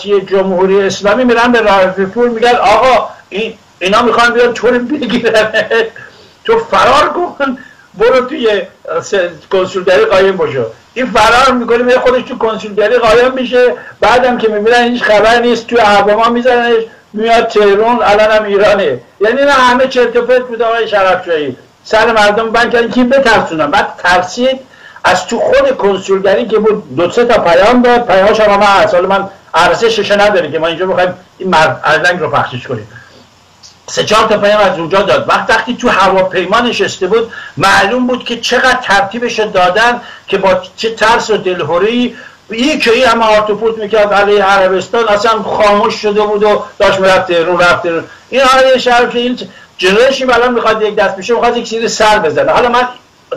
جمهوری اسلامی میرن به راه میگن آقا این اینا می‌خوان بیان تو بگیرن. تو فرار کن برو توی کنسولگری قایم باشو. این فرار می‌کنه میره خودش تو کنسولگری قایم میشه. بعدم که می‌بینن هیچ خبر نیست توی هواما میزننش میاد تهرون الان هم ایرانه. یعنی نه همه چرت و پرت بود آقای شرفشاهی. سر مردم بند کردن که بترسونن بعد ترسید؟ از تو خود کنسولگری که بود دو سه تا پیام داد پیامش هم ما هست من ارزشش نداره که ما اینجا بخوایم این مرد رو پخشش کنیم. سه چهار تا پیام از اونجا داد. وقتی تو هواپیما نشسته بود معلوم بود که چقدر ترتیبش دادن که با چه ترس و دلهوری یکی این همه آرتوپوت می‌کرد علیه عربستان اصلا خاموش شده بود و داشت می‌رفته رو رفته این آقای شرف این جنرشیم الان می‌خواد یک دست میشه می‌خواد یک چیزی سر بزنه. حالا من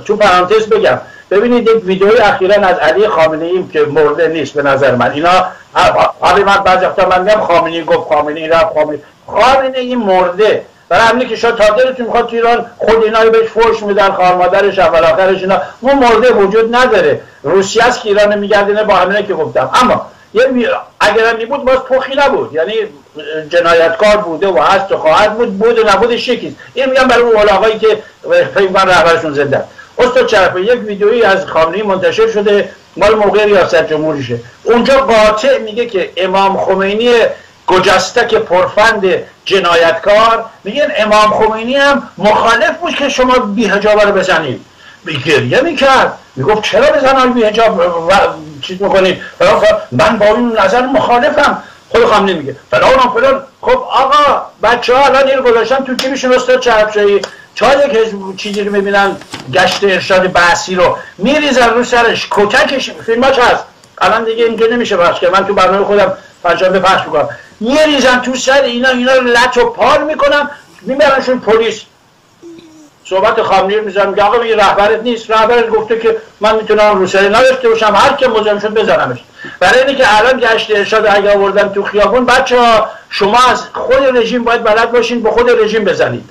تو پرانتز بگم. ببینید یک ویدیوی اخیرا از علی خامنه ای که مرده نیست به نظر من. اینا حالا من بعضی وقتا من میگم خامنه گفت خامنه ای رفت خامنه خامنه ای مرده. برای همینه که شاید تادرتون می‌خواد تو ایران خود اینا بهش فرش میدن خواهر مادرش اول آخرش اینا. اون مرده وجود نداره. روسیه است که ایران میگردینه با همینه که گفتم. اما اگر هم بود باز پخی نبود. یعنی جنایتکار بوده و هست و خواهد بود بود و نبود شکیست این میگم برای اون آقایی که من رهبرشون زنده. استاد چرفه یک ویدیویی از خامنه‌ای منتشر شده مال موقع ریاست جمهوریشه. اونجا قاطع میگه که امام خمینی گجستک پرفند جنایتکار میگن امام خمینی هم مخالف بود که شما بیهجاب رو بزنید. گریه می‌کرد. می‌گفت چرا بزنم بیهجاب چیز می‌کنید؟ من با این نظر مخالفم. خود خامنه میگه. فلان فلان. خب آقا بچه ها الان این گذاشتن تو جیبشون استاد چرپشایی چا یک چیزی رو می‌بینن گشت ارشاد بحثی رو میریزن رو سرش. کتکش فیلماش هست. الان دیگه اینجا نمیشه پخش که من تو برنامه خودم پنجشنبه پخش می‌کنم. میریزن تو سر اینا اینا رو لط و پار می‌کنن. میبرنشون پلیس. صحبت خامنه‌ای می‌ذارم. میگه آقا این رهبرت نیست. رهبرت گفته که من می‌تونم روسری نداشته باشم. هر که مزاحم شد بزنمش. برای اینکه الان گشت ارشاد اگه آوردن تو خیابون بچه ها شما از خود رژیم باید بلد باشین به خود رژیم بزنید.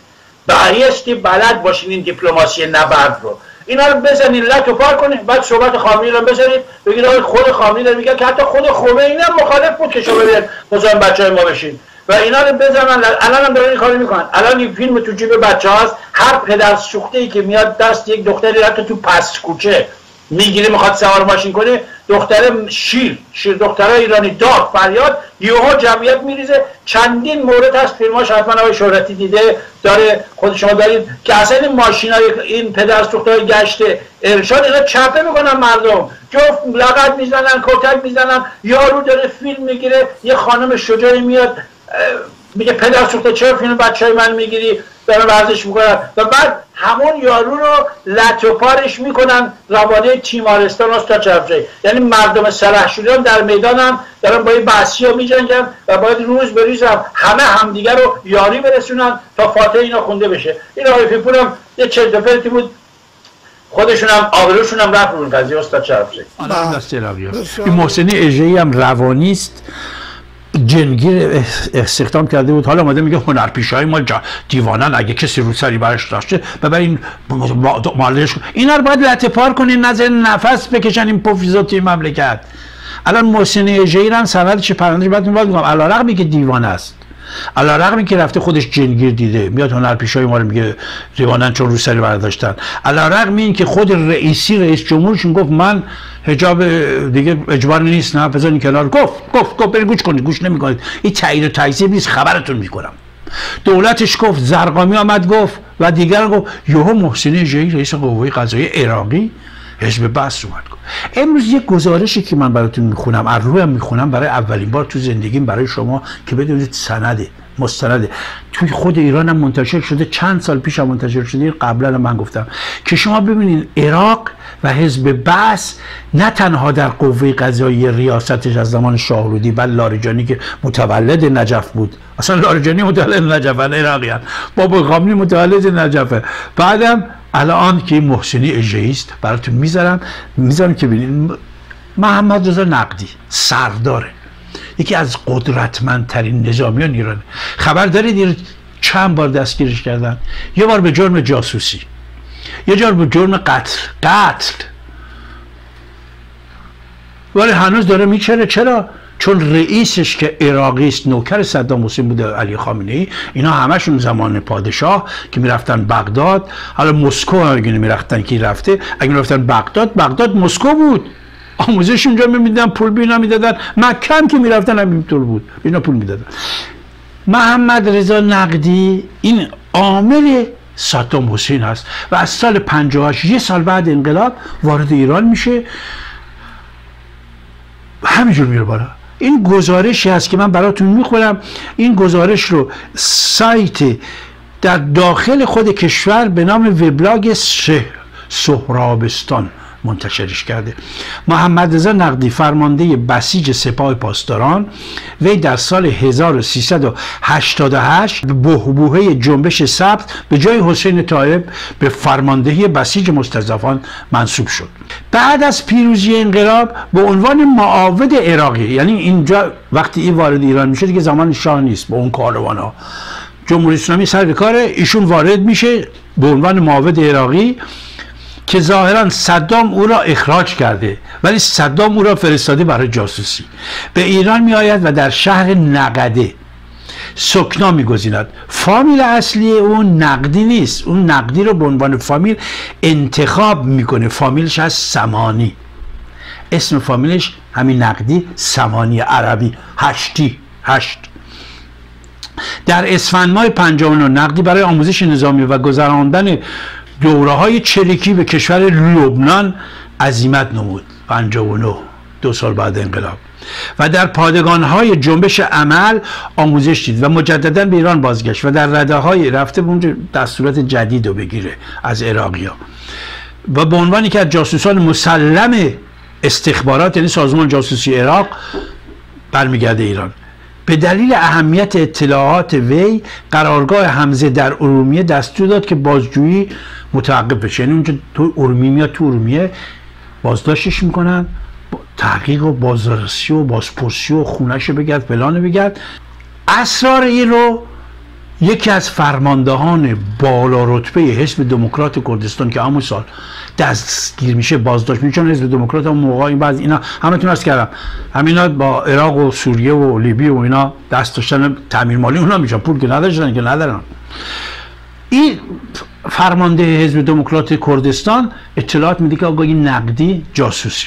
بایستی بلد باشین این دیپلماسی نبرد رو. اینا رو بزنید لط و پار کنید بعد صحبت خامنه‌ای رو بزنید بگید خود خامنه‌ای میگه که حتی خود خمینی هم مخالف بود که شما برید مزاحم بچهای ما بشین. و اینا رو بزنن. الان هم دارن این کارو می‌کنن. الان این فیلم تو جیب بچه هاست هر پدر سوخته ای که میاد دست یک دختری حتی تو پس کوچه. می‌گیره می‌خواد سوار ماشین کنه دختر شیر شیر دختره ایرانی داد فریاد یوها جمعیت میریزه. چندین مورد هست فیلماش حتما آقای شهرتی دیده داره خود شما دارید که اصلا این ماشین های این پدر های گشته ارشاد اینا چپه می‌کنن مردم. جفت لغت می‌زنن کتک می‌زنن یارو داره فیلم می‌گیره یه خانم شجاعی میاد میگه پدر سوخته چرا فیلم بچه های من می‌گیری؟ دارن ورزش می‌کنن و بعد همون یارو رو لط و پارش می‌کنن روانه تیمارستان تا چرفجه یعنی مردم سلحشوریان در میدان هم دارن با این بحثی ها میجنگن و باید روز به روز هم همه همدیگر رو یاری برسونن تا فاتح اینا خونده بشه. این آقای فیپور هم یه چلت بود. خودشون هم آبروشون هم رفت رو قضیه استاد چرفجه این محسنی اجهی هم روانیست جنگیر استخدام کرده بود. حالا اومده میگه هنرپیش های ما دیوانن. اگه کسی رو سری برش داشته ببرین مالش اینا رو باید لطه پار کنین نظر نفس بکشن این پوفیزات مملکت. الان محسن اجیر هم چه پرنده بعد باید میگم رقمی که دیوان است. علا رقمی که رفته خودش جنگیر دیده میاد هنرپیش های ما رو میگه دیوانن چون رو سری برداشتن. علا رقم این که خود رئیسی رئیس جمهورشون گفت من حجاب دیگه اجبار نیست نه بزنین کنار. گفت گفت گفت برید گوش کنید گوش نمی‌کنید این تایید و تایید نیست خبرتون می‌کنم. دولتش گفت زرقامی آمد گفت و دیگر گفت یهو محسن جایی رئیس قوه قضایی عراقی حزب بس اومد. امروز یه گزارشی که من براتون می‌خونم از روی هم می‌خونم برای اولین بار تو زندگیم برای شما که بدونید سنده مستنده. توی خود ایران هم منتشر شده چند سال پیش هم منتشر شده. قبلا من گفتم که شما ببینید عراق و حزب بس نه تنها در قوه قضایی ریاستش از زمان شاهرودی بل لارجانی که متولد نجف بود. اصلا لارجانی متولد نجف عراقی بابا خامنی متولد نجفه. بعدم الان که محسنی اجهی است براتون می‌ذارم. می‌ذارم که ببینید محمد رضا نقدی سرداره. یکی از قدرتمندترین نظامیان ایران. خبر دارید چند بار دستگیرش کردن؟ یه بار به جرم جاسوسی. یه جار به جرم قتل. قتل. ولی هنوز داره میچره. چرا؟ چون رئیسش که عراقی است نوکر صدام حسین بوده علی خامنه ای اینا همشون زمان پادشاه که می‌رفتن بغداد. حالا مسکو اگه می‌رفتن کی رفته اگه می‌رفتن بغداد بغداد مسکو بود. آموزش اونجا می‌دادن پول بینا می‌دادن. مکم که می‌رفتن همینطور بود. اینا پول می‌دادن. محمد رضا نقدی این عامل صدام حسین هست و از سال 58 یه سال بعد انقلاب وارد ایران میشه. همینجور میره بالا. این گزارشی هست که من براتون می‌خورم این گزارش رو سایت در داخل خود کشور به نام وبلاگ سهرابستان منتشرش کرده. محمد رضا نقدی فرمانده بسیج سپاه پاسداران وی در سال 1388 به بهبوهه جنبش سبز به جای حسین طایب به فرماندهی بسیج مستضعفان منصوب شد. بعد از پیروزی انقلاب به عنوان معاود عراقی یعنی اینجا وقتی این وارد ایران میشه دیگه زمان شاه نیست با اون کاروان ها جمهوری اسلامی سر کار ایشون وارد میشه به عنوان معاود عراقی. که ظاهرا صدام او را اخراج کرده ولی صدام او را فرستاده برای جاسوسی. به ایران می آید و در شهر نقده سکنا میگزیند. فامیل اصلی اون نقدی نیست. اون نقدی رو به عنوان فامیل انتخاب می‌کنه. فامیلش از سمانی. اسم فامیلش همین نقدی سمانی عربی. هشتی. هشت. در اسفند ماه 59 نقدی برای آموزش نظامی و گذراندن دوره های چریکی به کشور لبنان عظیمت نمود. 59 دو سال بعد انقلاب. و در پادگان های جنبش عمل آموزش دید و مجددا به ایران بازگشت و در رده های رفته اونجا دستورات جدید رو بگیره از عراقی ها و به عنوانی که از جاسوسان مسلم استخبارات یعنی سازمان جاسوسی عراق برمیگرده ایران. به دلیل اهمیت اطلاعات وی قرارگاه حمزه در ارومیه دستور داد که بازجویی متوقف بشه. یعنی اونجا تو ارومیه میاد تو ارومیه بازداشتش می‌کنن تحقیق و بازرسی و بازپرسی و خونش بگرد فلان بگرد. اسرار این رو یکی از فرماندهان بالا رتبه حزب دموکرات کردستان که همون سال دستگیر میشه بازداشت میشه چون حزب دموکرات اون موقع این بعض اینا همتون از کردم همینا با عراق و سوریه و لیبی و اینا دست داشتن تعمیر مالی اونا میشن پول که نداشتن که ندارن. این فرمانده حزب دموکرات کردستان اطلاعات میده که آقای نقدی جاسوسی.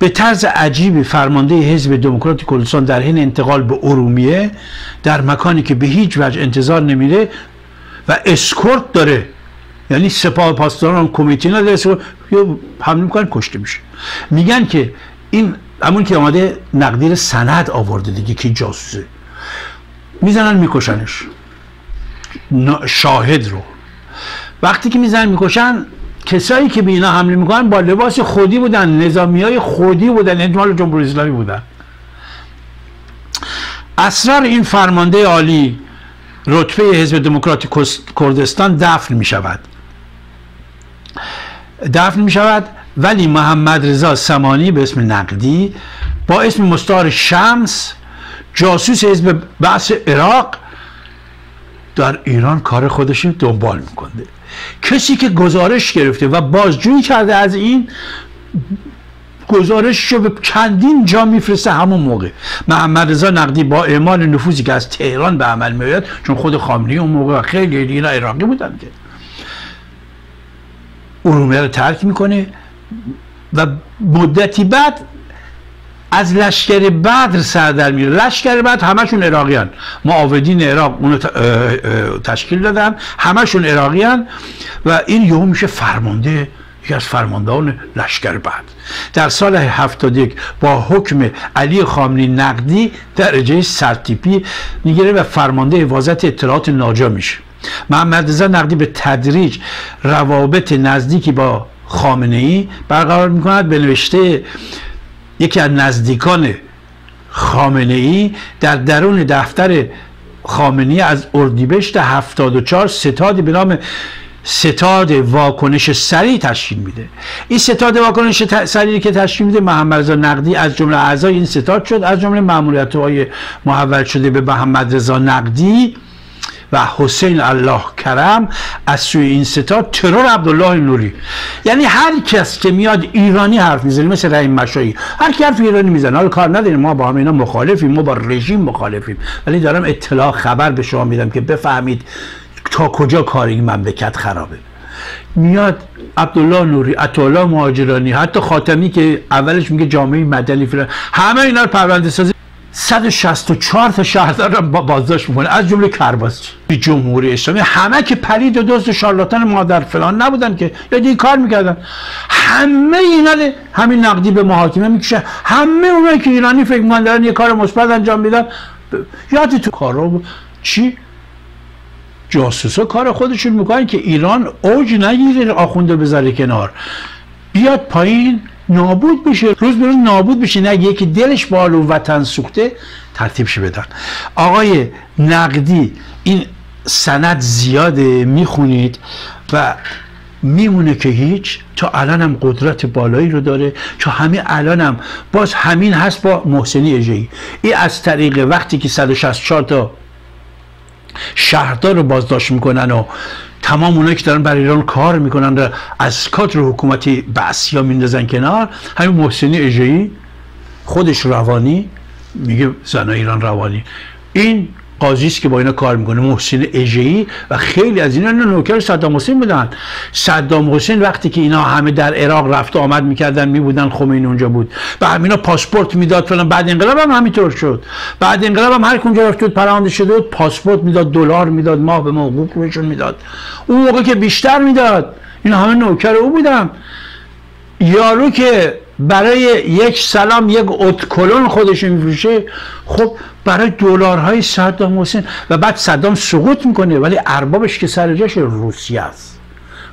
به طرز عجیبی فرمانده حزب دموکرات کردستان در حین انتقال به ارومیه در مکانی که به هیچ وجه انتظار نمیره و اسکورت داره. یعنی سپاه پاسداران کمیتی نداره یا حمله می‌کنن کشته میشه. میگن که این همون که آمده نقدیر سند آورده دیگه که جاسوسه. می‌زنن میکشنش. شاهد رو. وقتی که می‌زنن می‌کشن کسایی که به اینا حمله می‌کنن با لباس خودی بودن نظامی های خودی بودن اجمال جمهوری اسلامی بودن. اسرار این فرمانده عالی رتبه حزب دموکرات کردستان دفن می شود دفن می شود ولی محمد رضا سمانی به اسم نقدی با اسم مستار شمس جاسوس حزب بعث عراق در ایران کار خودش دنبال می‌کنه. کسی که گزارش گرفته و بازجویی کرده از این گزارش رو به چندین جا میفرسته همون موقع. محمد رضا نقدی با اعمال نفوذی که از تهران به عمل میاد چون خود خامنه‌ای اون موقع خیلی اینا عراقی بودن که. ارومیه رو ترک می‌کنه و مدتی بعد از لشکر بدر سر در میره. لشکر بدر همشون عراقیان. معاودین عراق اونو تشکیل دادن. همشون عراقیان و این یهو میشه فرمانده یکی از فرماندهان لشکر بعد در سال 71 با حکم علی خامنی نقدی درجه سرتیپی می‌گیره و فرمانده حفاظت اطلاعات ناجا میشه. محمد رضا نقدی به تدریج روابط نزدیکی با خامنه ای برقرار می‌کند. به نوشته یکی از نزدیکان خامنه ای در درون دفتر خامنی از اردیبهشت 74 ستادی به نام ستاد واکنش سریع تشکیل میده. این ستاد واکنش سریعی که تشکیل میده محمد رضا نقدی از جمله اعضای این ستاد شد از جمله ماموریت های محول شده به محمد رضا نقدی و حسین الله کرم از سوی این ستا ترور عبدالله نوری. یعنی هر کس که میاد ایرانی حرف می‌زنه مثل رحیم مشایی هر کی حرف ایرانی می‌زنه حالا کار نداریم ما با هم اینا مخالفیم ما با رژیم مخالفیم ولی دارم اطلاع خبر به شما میدم که بفهمید تا کجا کار این مملکت خرابه. میاد عبدالله نوری عطالا مهاجرانی حتی خاتمی که اولش میگه جامعه مدنی فلان همه اینا رو پرونده سازی 164 تا شهردار رو بازداشت می‌کنه. از جمله کرباس. جمهوری اسلامی. همه که پلید و دوست شارلاتان مادر فلان نبودن که. یا دیگه کار می‌کردن. همه اینا همین نقدی به محاکمه می‌کشه. همه اونایی که ایرانی فکر می‌کنن دارن یه کار مثبت انجام میدن. یادی تو کارو چی؟ جاسوسا کار خودشون می‌کنن که ایران اوج نگیره آخونده بذاره کنار. بیاد پایین. نابود بشه. روز به روز نابود بشه. نه یکی دلش بال و وطن سوخته ترتیبش بدن. آقای نقدی این سند زیاده می‌خونید و میمونه که هیچ تا الان هم قدرت بالایی رو داره تا همین الان هم باز همین هست با محسنی اجهی این از طریق وقتی که 164 تا شهردار رو بازداشت می‌کنن و تمام اونایی که دارن برای ایران کار می‌کنن رو از کادر حکومتی یا میندازن کنار همین محسنی اجایی خودش روانی میگه زنای ایران روانی. این قاضی است که با اینا کار می‌کنه محسن اژه‌ای و خیلی از اینا نوکر صدام حسین بودن. صدام حسین وقتی که اینا همه در عراق رفت آمد می‌کردن میبودن خمینی اونجا بود. و همینا پاسپورت می‌داد فلان. بعد انقلاب هم همینطور شد. بعد انقلاب هم هر کجا رفت بود پرونده شده بود پاسپورت می‌داد دلار می‌داد ماه به ماه بهشون می‌داد. اون موقع که بیشتر می‌داد. اینا همه نوکر او بودن. یارو که برای یک سلام یک اتکلون خودش میفروشه. خب برای دلارهای صدام حسین. و بعد صدام سقوط می‌کنه ولی اربابش که سر جاش روسیه است.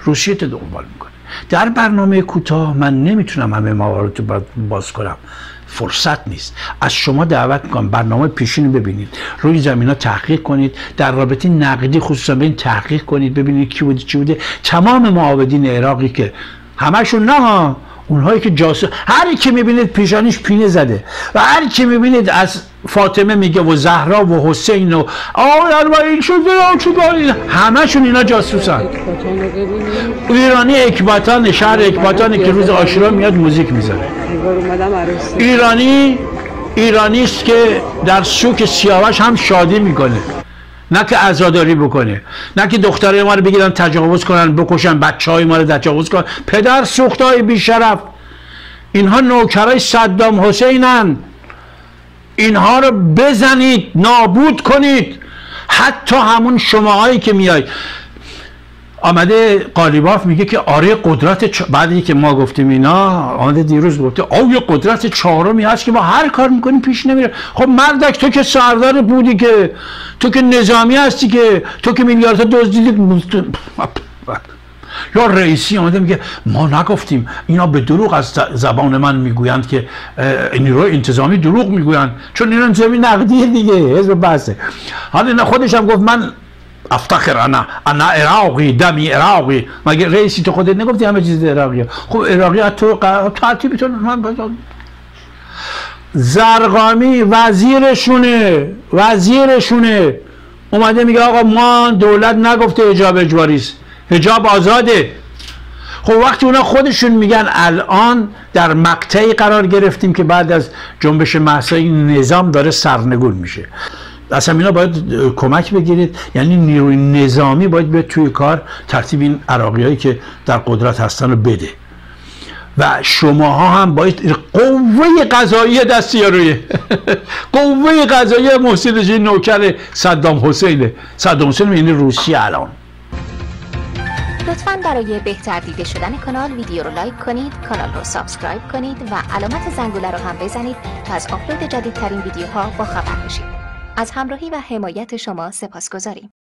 روسیه تو دنبال می‌کنه. در برنامه کوتاه من نمی‌تونم همه موارد رو باز کنم. فرصت نیست. از شما دعوت می‌کنم. برنامه پیشین ببینید. روی زمین ها تحقیق کنید. در رابطه نقدی خصوصا به این تحقیق کنید. ببینید کی بوده چی بوده. تمام معاودین عراقی که همشون نه اونهایی که جاسوس هر کی می‌بینید پیشانیش پینه زده. و هر کی می‌بینید از فاطمه میگه و زهرا و حسین و آه این شده همشون اینا جاسوسن. ایرانی اکباتان شهر اکباتان که روز آشورا میاد موزیک می‌زنه. ایرانی ایرانی است که در سوک سیاوش هم شادی می‌کنه. نه که عزاداری بکنه نه که دختره ما رو بگیرن تجاوز کنن بکشن بچه های ما رو تجاوز کنن. پدر سوخت های بیشرف. اینها نوکرای صدام حسینن. اینها رو بزنید نابود کنید. حتی همون شماهایی که میاید آمده قالیباف میگه که آره قدرت چ... بعدی که ما گفتیم اینا آمده دیروز گفته آیا قدرت چهارمی هست که ما هر کار می‌کنیم پیش نمیره. خب مردک تو که سردار بودی که تو که نظامی هستی که تو که میلیاردها دزدیدی یا رئیسی آمده میگه ما نگفتیم اینا به دروغ از زبان من می‌گویند که نیروی انتظامی دروغ می‌گویند. چون این انتظامی نقدیه دیگه حزب بحثه. حالا اینا خودش هم گفت من افتخر انا انا عراقی دمی عراقی مگه رئیسی تو خودت نگفتی همه چیز عراقیه خب عراقی ترتیب تو من زرقامی وزیرشونه وزیرشونه. اومده میگه آقا ما دولت نگفته حجاب اجباری است حجاب آزاده. خب وقتی اونا خودشون میگن الان در مقطعی قرار گرفتیم که بعد از جنبش محسای نظام داره سرنگون میشه. اصلا اینا باید کمک بگیرید. یعنی نیروی نظامی باید به توی کار ترتیب این عراقی هایی که در قدرت هستن رو بده. و شماها هم باید قوه قضایی روی. قوه قضایی محسن نوکر صدام حسینه. صدام حسین یعنی روسیه الان. لطفا برای بهتر دیده شدن کانال ویدیو رو like کنید کانال رو subscribe کنید و علامت زنگوله رو هم بزنید تا از آپلود جدیدترین ویدیوها با خبر بشید. از همراهی و حمایت شما سپاس گذاریم